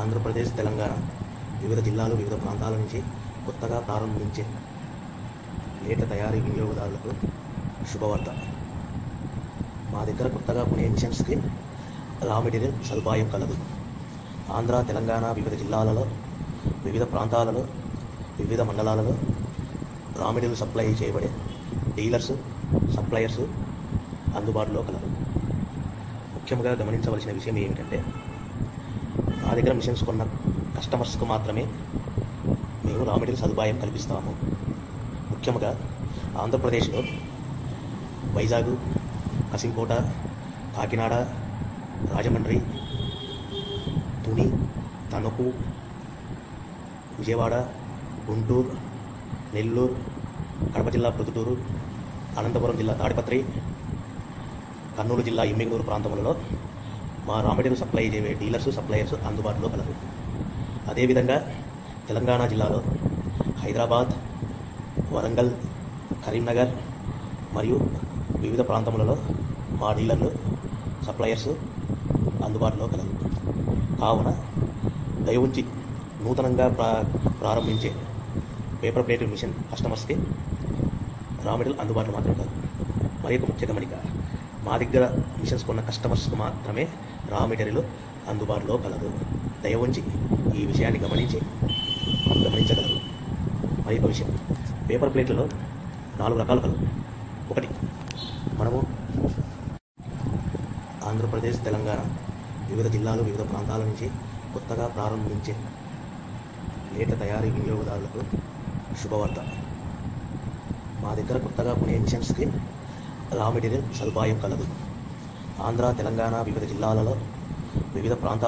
ఆంధ్రప్రదేశ్ తెలంగాణ వివిధ జిల్లాలు వివిధ ప్రాంతాల నుంచి కొత్తగా ప్రారంభించే నేత తయారీ వినియోగదారులకు శుభవార్త. మా దగ్గర కొత్తగా కొనే మిషన్స్కి రా మెటీరియల్ సదుపాయం కలదు. ఆంధ్ర తెలంగాణ వివిధ జిల్లాలలో వివిధ ప్రాంతాలలో వివిధ మండలాలలో రా మెటీరియల్ సప్లై చేయబడే డీలర్స్ సప్లయర్స్ అందుబాటులో కలరు ముఖ్యంగా గమనించవలసిన విషయం ఏమిటంటే దగ్గర మిషన్స్ కొన్న కస్టమర్స్కు మాత్రమే మేము రా మెటీరియల్ సదుపాయం కల్పిస్తాము. ముఖ్యంగా ఆంధ్రప్రదేశ్లో వైజాగ్ కసింకోట కాకినాడ రాజమండ్రి తుని తణుకు విజయవాడ గుంటూరు నెల్లూరు కడప జిల్లా ప్రొద్దుటూరు అనంతపురం జిల్లా తాడిపత్రి కర్నూలు జిల్లా ఇమ్మిగనూరు ప్రాంతములలో మా రా మెటీరియల్ సప్లై చేయే డీలర్స్ సప్లయర్స్ అందుబాటులో కలరు అదేవిధంగా తెలంగాణ జిల్లాలో హైదరాబాద్ వరంగల్ కరీంనగర్ మరియు వివిధ ప్రాంతములలో మా డీలర్లు సప్లయర్స్ అందుబాటులో కలరు కావున దయవుంచి నూతనంగా ప్రా ప్రారంభించే పేపర్ ప్లేట్ మిషన్ కస్టమర్స్కి రా మెటీరియల్ అందుబాటులో మాత్రమే కాదు. మరి ఒక ముఖ్య గమనిక మా దగ్గర మిషన్స్ కొన్న కస్టమర్స్కి మాత్రమే రా మెటీరియల్ అందుబాటులో కలదు. దయవుంచి ఈ విషయాన్ని గమనించి గమనించగలరు. మరి ఒక విషయం. పేపర్ ప్లేట్లలో నాలుగు రకాలు కలవు. ఒకటి మనము ఆంధ్రప్రదేశ్ తెలంగాణ వివిధ జిల్లాలు వివిధ ప్రాంతాల నుంచి కొత్తగా ప్రారంభించే లేట తయారీ వినియోగదారులకు శుభవార్త. మా దగ్గర కొత్తగా కొనే మిషన్స్కి రా మెటీరియల్ సదుపాయం కలదు ఆంధ్ర తెలంగాణ వివిధ జిల్లాలలో వివిధ ప్రాంతాల